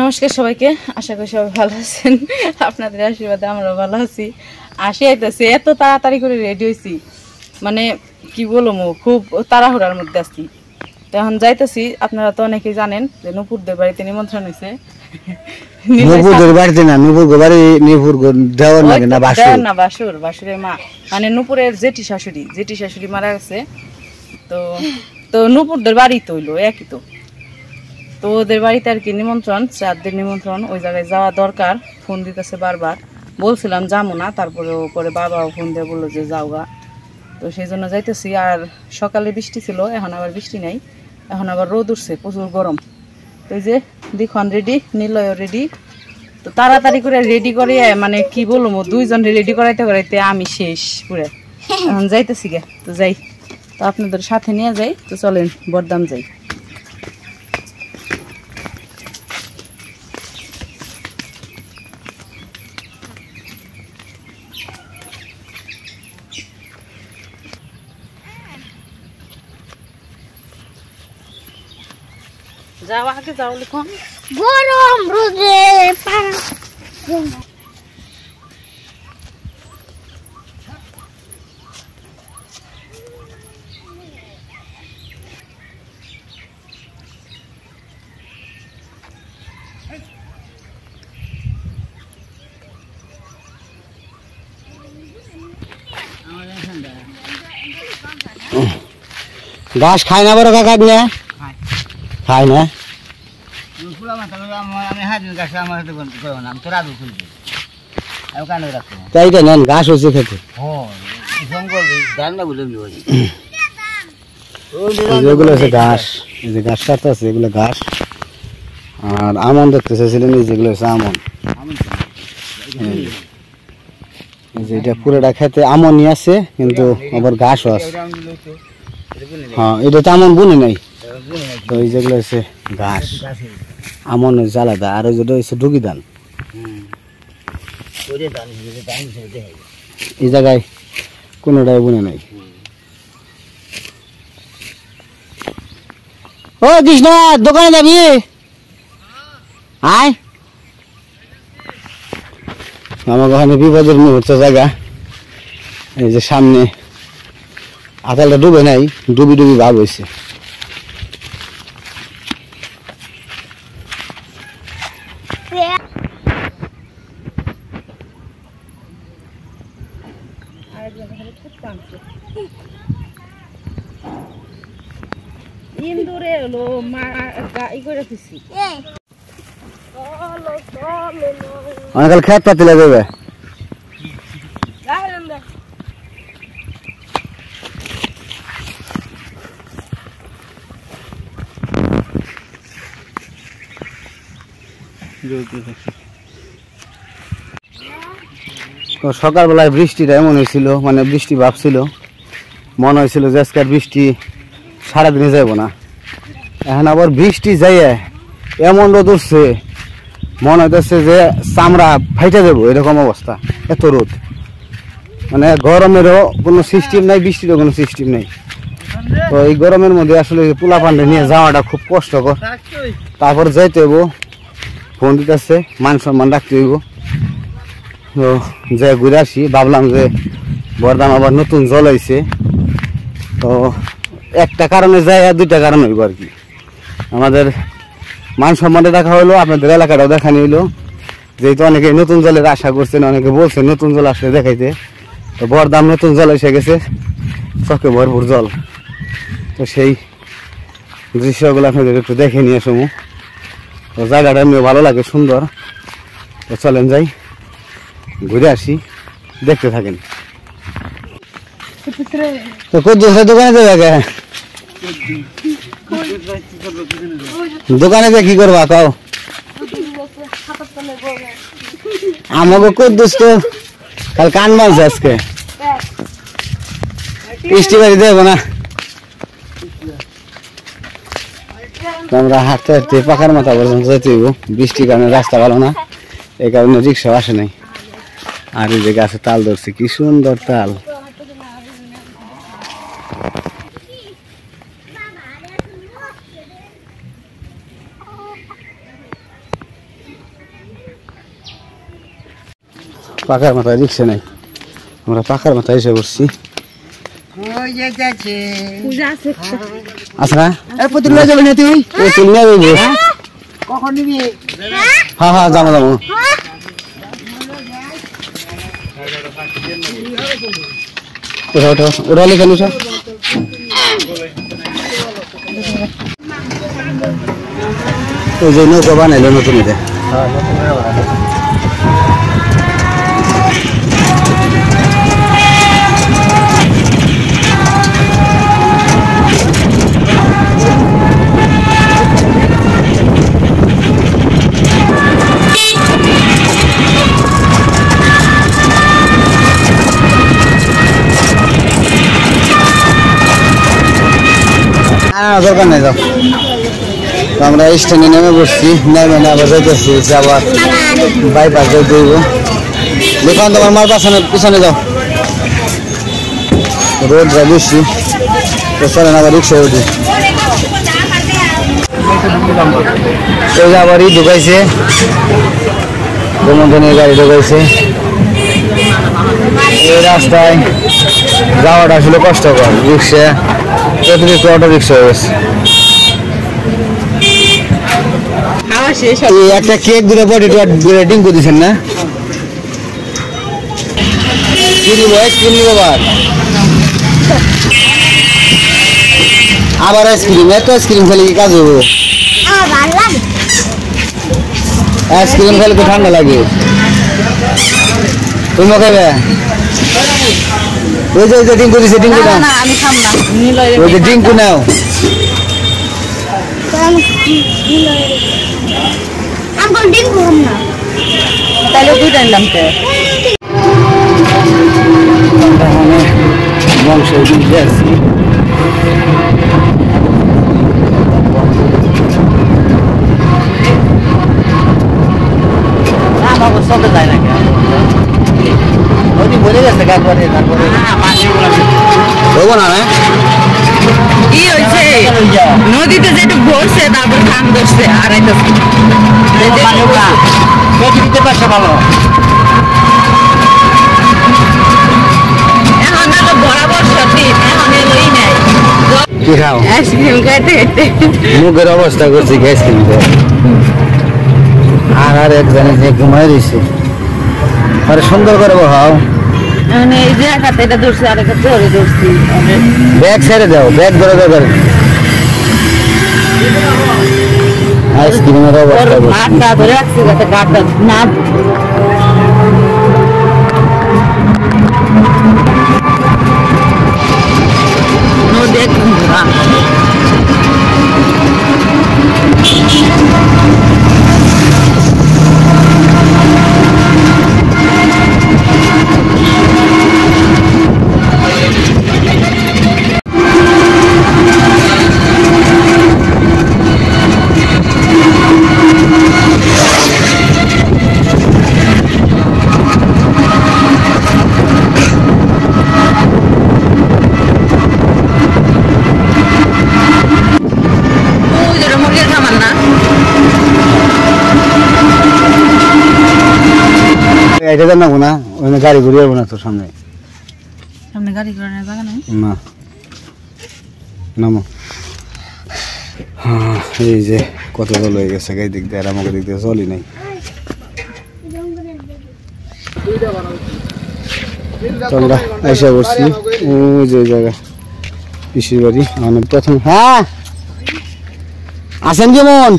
নমস্কার সবাইকে আশা করি সবাই ভালো আছেন। আপনাদের আশীর্বাদে আমরাও ভালো আছি। আসি আইতেছি এত তাড়াতাড়ি করে রেডি হয়েছি মানে কি বলব খুব তাড়াহুড়ার মধ্যে আছি। তো এখন যাইতেছি আপনারা তো অনেকেই জানেন যে নুপুরদের বাড়িতে নিমন্ত্রণ হয়েছে নুপুর বাড়িতে না নুপুর বাড়ি নুপুর দেওয়ার লাগে না বাসু না বাসুর বাসুরের মা। মানে নুপুরের জেঠি শাশুড়ি জেঠি শাশুড়ি মারা গেছে। তো তো নুপুরদের বাড়ি তো হইল একই তো। তো ওদের বাড়িতে আর কি নিমন্ত্রণ চারদের নিমন্ত্রণ ওই জায়গায় যাওয়া দরকার ফোন দিতেছে বারবার। বলছিলাম যাব না। তারপরে পরে বাবাও ফোন দিয়ে বলল যে যাও গা তো সেই জন্য যাইতেছি। আর সকালে বৃষ্টি ছিল এখন আবার বৃষ্টি নাই। এখন আবার রোদ উঠছে প্রচুর গরম। তো এই যে দেখুন রেডি নিলয় রেডি তো তাড়াতাড়ি করে রেডি করে মানে কি বলব দুইজন রেডি করাইতে করাইতে আমি শেষ পুরে। এখন যাইতেছি গে তো যাই। তো আপনাদের সাথে নিয়ে যাই তো চলেন বরদাম যাই। আগে যাও লিখন গরম রোদে ঘাস খায় না বড় কাকা খায় না? তাই তো নেন ঘাস হচ্ছে খেতে। যে এগুলো হচ্ছে ঘাস এই যে ঘাস কাটতে আছে এগুলো ঘাস। আর আমন দেখতে চাইছিলেন এই যেগুলো হচ্ছে আমন। এই যে। এই যে এটা পুরোটা খেতে আমনই আছে কিন্তু আবার ঘাসও আছে। হ্যাঁ এটা তো আমন বুনে নাই। তো এই যেগুলো হচ্ছে ঘাস। আমন হচ্ছে আলাদা। আর ওই যেটা হচ্ছে ডুগি ধান এই জায়গায় কোনোটাই বুনে নাই। ও কৃষ্ণ দোকানে যাবি? আয়। আমার ওখানে বিপদের মুহূর্ত জায়গা। এই যে সামনে আতালটা ডুবে নাই ডুবি ডুবি ভাব হয়েছে ইন্দুরে হলো মা ই করে দিছি অনেকাল খেত পাতি লাগবে। তো সকালবেলায় বৃষ্টিটা এমন হয়েছিল মানে বৃষ্টি ভাবছিল। মনে হয়েছিল যে আজকে আর বৃষ্টি সারাদিনে যাইব না। এখন আবার বৃষ্টি যাইয়ে এমন রোদ উঠছে, মনে হইতেছে যে চামড়া ফাইটা দেবো এরকম অবস্থা, এত রোদ। মানে গরমেরও কোনো সিস্টেম নাই, বৃষ্টিরও কোনো সিস্টেম নেই। তো এই গরমের মধ্যে আসলে পোলা পান্ডে নিয়ে যাওয়াটা খুব কষ্টকর। তারপর যাইতে হইব, ফোন দিতেছে, মান সম্মান রাখতে হইব। তো যে ঘুরে আসি, ভাবলাম যে বরদাম আবার নতুন জল হয়েছে তো একটা কারণে যায় আর দুইটা কারণ হইব আর কি। আমাদের মান সম্মানে দেখা হলো আপনাদের এলাকাটাও দেখানি হইল যেহেতু অনেকে নতুন জলের আশা করছেন, অনেকে বলছেন নতুন জল আসলে দেখাইতে। তো বরদাম নতুন জল এসে গেছে চকে ভরপুর জল। তো সেই দৃশ্যগুলো আপনাদের একটু দেখে নিয়ে আসব তো জায়গাটা এমনি ভালো লাগে, সুন্দর। তো চলেন যাই। ঘুরে আসি দেখতে থাকেন। তো দোকানে যাবে দোকানে যে কি করবা কও? আমাকে কদ্দুস তো কাল কান মারছে আজকে। বৃষ্টি বাড়ি দেবো না? আমরা হাঁটতে হাঁটতে পাখার মাথা পর্যন্ত যেতে বৃষ্টির কারণে রাস্তা ভালো না এই কারণে রিক্সা আসে নাই। আর এই যে গাছে তাল ধরছে কি সুন্দর তাল। পাকার মাথায় রিক্সা নাই। আমরা পাকার মাথায় এসে বসছি আচ্ছা হ্যাঁ হ্যাঁ জানো যাব। ওঠা ওঠা ওটা লিখে নিস ওই যে নৌকা বানাইলো নতুন এটা দরকার নাই, যাও। আমরা স্ট্যান্ডে নেমে বসছি নেমে না আবার যাইতেছি আবার বাইপাস দেব। দেখুন তোমার মার পাশানে, পিছনে যাও। রোড যা বসছি তো চলেন আবার রিক্সায় উঠি। আবার ই ঢুকাইছে। গোমন্তনের গাড়ি ঢুকাইছে। এই রাস্তায় যাওয়াটা আসলে কষ্টকর, রিক্সা। অতিরিক্ত অটো রিক্সা হয়ে গেছে। একটা কেক দিলে বডি দুটো ডিঙ্কু দিছেন না? আবার? আইসক্রিম এত আইসক্রিম খেলে কি কাজ হব আইসক্রিম খেলে তো ঠান্ডা লাগে। তুমি খাবে ওই যে ওই যে ডিঙ্কু দিছে ডিঙ্কু না নাও না আমি খাম না। নিলয় ওই যে ডিঙ্কু নাও। আমি ডিম খাম না। তাহলে দুইটা নিলাম তো বংশ দিকে আছি আমাকে যায় না ওই বলে গেছে একবারে তারপরে হব না হয়েছে নদীতে যেটুক ভরছে তারপর ধান ধরছে পারছে ভালো। এখন বরাবর সঠিক এখন এলোই নাই। কি খাও? আইসক্রিম খাইতে খাইতে। মুখের অবস্থা করছি আর আর এক জানে যে ঘুমাই দিছে আরে সুন্দর করে বহাও। এখন এই যে এক হাতে এটা ধরছে আর এক হাতে ধরে ধরছি। ব্যাগ ছেড়ে দাও ব্যাগ ধরে আইসক্রিমের অবস্থা করছি ধরে রাখছি যাতে গাটা না এটা জানাব না ওখানে গাড়ি ঘুরিয়ে যাব না তোর সামনে। সামনে গাড়ি ঘোড়ানোর জায়গা নাই? না। নামো। হ্যাঁ, এই যে কত জল হয়ে গেছে গাই দিক দিয়ে আর আমাকে দিক দিয়ে জলই নাই। তো আমরা এসে পড়ছি। ওই যে জায়গা পিসির বাড়ি মানে প্রথম। হ্যাঁ? আসেন কেমন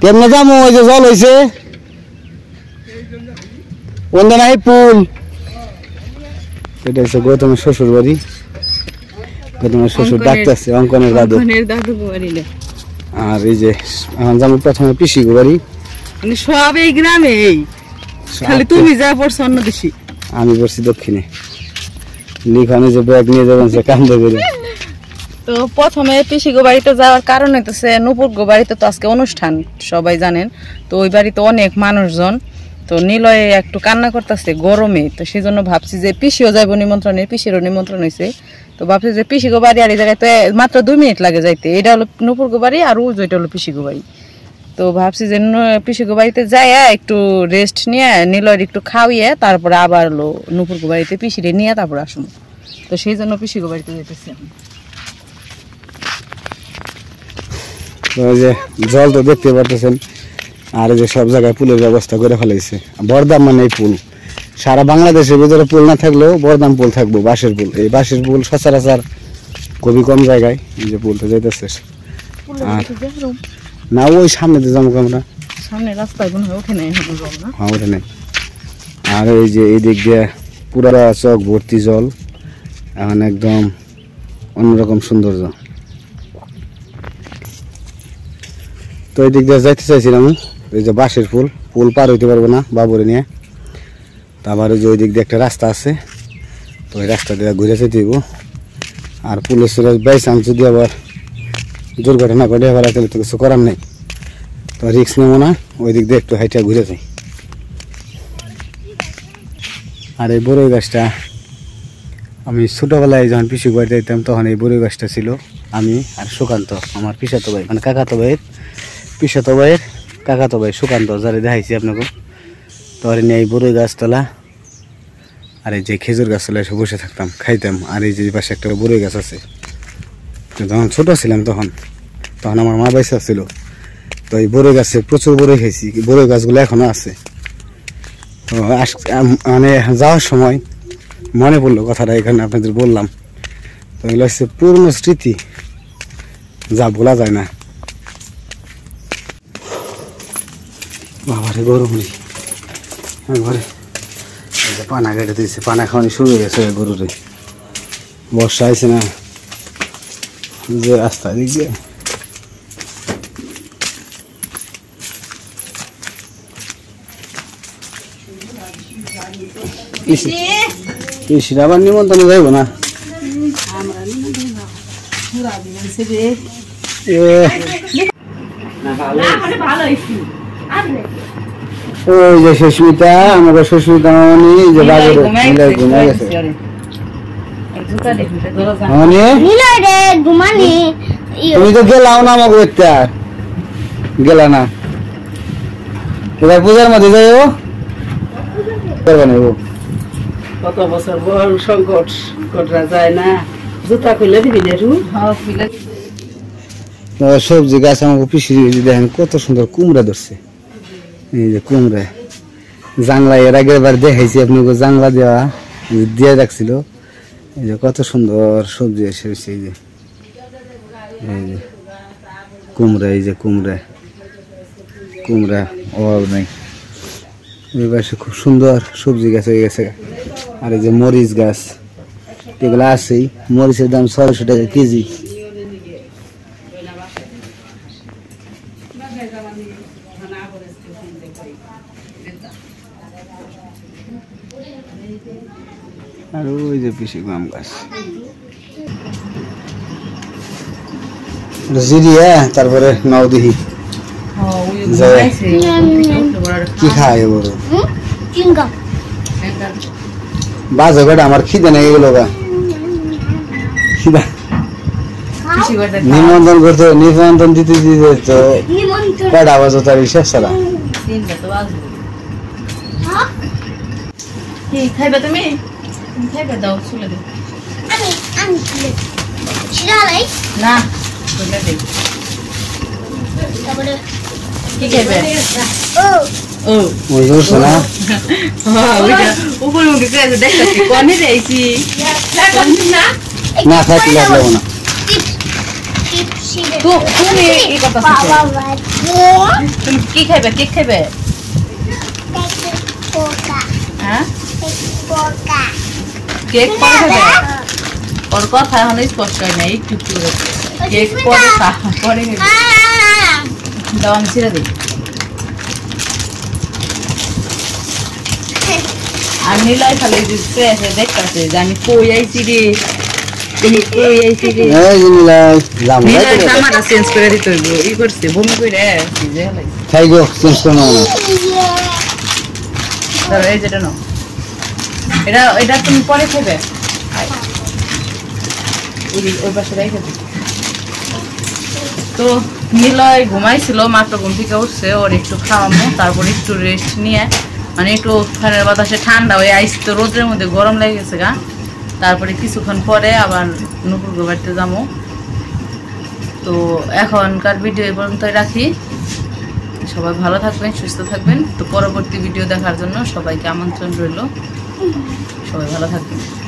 কেমনে যাব? ওই যে জল হয়েছে বন্দনাই পুল এটা হচ্ছে গৌতমের শ্বশুর বাড়ি। গৌতমের শ্বশুর ডাকতেছে অঙ্কনের দাদু। দাদু আর এই যে এখন যাব প্রথমে পিসি বাড়ি। মানে সব এই গ্রামে এই। খালি তুমি যা পড়ছো অন্য দেশি। আমি পড়ছি দক্ষিণে। লিখানে যে ব্যাগ নিয়ে যাবেন সে কান্দে করে তো প্রথমে পিসি গো বাড়িতে যাওয়ার কারণ হইতেছে নুপুর গো বাড়িতে তো আজকে অনুষ্ঠান সবাই জানেন। তো ওই বাড়িতে অনেক মানুষজন। তো নিলয়ে একটু কান্না করতেছে, গরমে। তো সেই জন্য ভাবছি যে পিসিও যাইবো নিমন্ত্রণে, পিসিরও নিমন্ত্রণ হয়েছে তো ভাবছি যে পিসি গো বাড়ি আর এই জায়গায় তো মাত্র দুই মিনিট লাগে যাইতে। এটা হলো নুপুর গো বাড়ি আর ওই যেটা হলো পিসি গো বাড়ি। তো ভাবছি যে পিসিকে বাড়িতে যাই একটু রেস্ট নিয়ে নিলয়ের একটু খাওয়িয়ে তারপরে আবার হলো নুপুরকে বাড়িতে পিসিরে নিয়ে তারপর আসুন। তো সেই জন্য পিসিগো বাড়িতে যেতেছি জল তো দেখতে পারতেছেন। আর এই যে সব জায়গায় পুলের ব্যবস্থা করে ফেলাইছে। বরদাম মানে এই পুল। সারা বাংলাদেশের ভিতরে পুল না থাকলেও বরদাম পুল থাকব বাঁশের পুল। এই বাঁশের পুল সচরাচর খুবই কম জায়গায় এই যে পুলটা যাইতেছে। আর না ওই সামনে দিয়ে যাব আমরা। সামনে রাস্তায় ওঠে নেই এখন জল না হ্যাঁ নেই। আর এই যে এই দিক দিয়ে পুরা চক ভর্তি জল। এখন একদম অন্যরকম সৌন্দর্য। তো এই দিক দিয়ে যাইতে চাইছিলাম। এই যে বাঁশের ফুল পুল পার হইতে পারব না বাবুরে নিয়ে। তারপর ওই যে ওই দিক দিয়ে একটা রাস্তা আছে, তো ওই রাস্তা দিয়ে ঘুরে যেতে দিব আর পুলিশের বাইসান যদি আবার দুর্ঘটনা ঘটে আবার তাহলে তো কিছু করার নেই। তো রিক্স নেব না, ওই দিক দিয়ে একটু হাইটা ঘুরে যাই। আর এই বড়ই গাছটা, আমি ছোটোবেলায় যখন পিসি বাড়িতে যেতাম, তখন এই বড়ই গাছটা ছিল, আমি আর সুকান্ত, আমার পিসাতো ভাই মানে কাকাতো ভাইয়ের পিসাতো ভাইয়ের কাকাতো ভাই, সুকান্ত যারে দেখাইছি আপনাকে। তো আর এই বড়ই গাছতলা, আর এই যে খেজুর গাছতলা এসে বসে থাকতাম, খাইতাম। আর এই যে পাশে একটা বড়ই গাছ আছে। তো যখন ছোট ছিলাম তখন তখন আমার মা বাইসা ছিল। তো এই বড়ই গাছে প্রচুর বড়ই খাইছি বড়ই গাছগুলো এখনও আছে। তো মানে যাওয়ার সময় মনে পড়ল কথাটা, এখানে আপনাদের বললাম। তো এগুলো হচ্ছে পূর্ণ স্মৃতি। যা বলা যায় না। বাবারে গরম রে একবারে এই যে পানা কেটে দিয়েছে পানা খাওয়ানি শুরু হয়ে গেছে গরুরে। বর্ষা আইছে না? যে রাস্তা দিক দিয়ে। আবার নিমন্ত্রণে যাইব না? এ, ওই যে সুস্মিতা আমাদের সুস্মিতা মামনি যে বাজারে মিলাই ঘুমাই গেছে মামনি? নীলা রে ঘুমানি। তুমি তো গেলাও না আমাকে দেখতে আর। গেলা না। এবার পূজার মধ্যে যাইও করবে না ও। কত বছর বল সংকট কটরা যায় না। জুতা খুলে দিবি না রু। আহ, সবজি গাছ আমাকে পিছিয়ে দেখেন কত সুন্দর কুমড়া ধরছে। এই যে কুমড়া। জাংলা, এর আগের বার দেখাইছি আপনাকে, জাংলা দেওয়া দিয়ে রাখছিল। এই যে কত সুন্দর সবজি এসে এই যে। এই যে কুমড়া, এই যে কুমড়া। কুমড়া, অভাব নাই। এই পাশে খুব সুন্দর সবজি গাছ হয়ে গেছে। আর এই যে মরিচ গাছ, এগুলো আছেই। মরিচের দাম ছয়শো টাকা কেজি আর পিসি আম গাছ জিরিয়া তারপরে নাও দিহি যায়। কি খায় বড়? বাজে কটা আমার খিদে নেই গেল গা। খিদা। নিমন্ত্রণ করতে নিমন্ত্রণ দিতে দিতে তো কটা বাজো তার হিসাব হ্যাঁ? খাইবে তুমি? খাইবে দাও চলে দে। আমি আমি তুলে সেটা লাই না চলে দে। তারপরে কি খাইবে ও। ও। ওই হ্যাঁ, ওইটা উপরে মুখে করে আছে দেখতেছি কনে যাইছি না খাইতে লাগল না। টিপস টিপস তো তুমি এই কথা বাবা শিখো। বাবা তুমি কি খাইবে কেক খাইবে? হ্যাঁ? পোকা। কেক পরে খাবে? ওর কথা এখন স্পষ্ট হয় না একটু একটু কেক পরে পরে দাও আমি ছেড়ে দিই। আর নীলয় খালি দিচ্ছে এসে দেখতেছে যে আমি কই আইছি রে। কই আইছি রে? নীলয় জামাটা চেঞ্জ করে দিতে হইব ই করছে বমি করে খাই গো চেঞ্জ করে নাও। এই যেটা নাও। এটা এটা তুমি পরে খাবে? ওই ওই পাশে তো নিলয় ঘুমাইছিল, মাত্র ঘুম থেকে উঠছে, ওর একটু খাওয়ামো, তারপর একটু রেস্ট নিয়ে মানে একটু ফ্যানের বাতাসে ঠান্ডা হয়ে আইস তো রোদের মধ্যে গরম লেগে গেছে গা। তারপরে কিছুক্ষণ পরে আবার নুপুর বাড়িতে যাব তো এখনকার ভিডিও এই পর্যন্তই রাখি। সবাই ভালো থাকবেন, সুস্থ থাকবেন। তো পরবর্তী ভিডিও দেখার জন্য সবাইকে আমন্ত্রণ রইল। সবাই ভালো থাকবেন।